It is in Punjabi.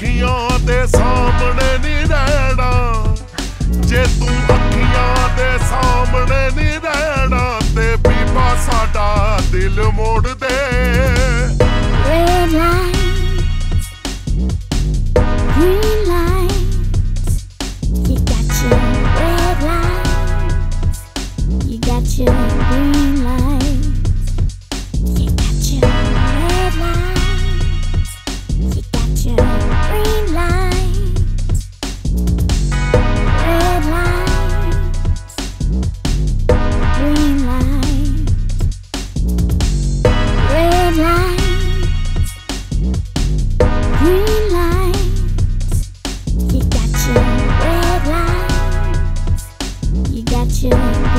ਜੇ ਅੱਖੀਆਂ ਦੇ ਸਾਹਮਣੇ ਨਹੀਂ ਰਹਿਣਾ। ਜੇ ਤੂੰ ਅੱਖੀਆਂ ਦੇ ਸਾਹਮਣੇ ਨਹੀਂ ਰਹਿਣਾ ਤੇ ਬੀਬਾ, ਸਾਡਾ ਦਿਲ ਮੋੜ 谢。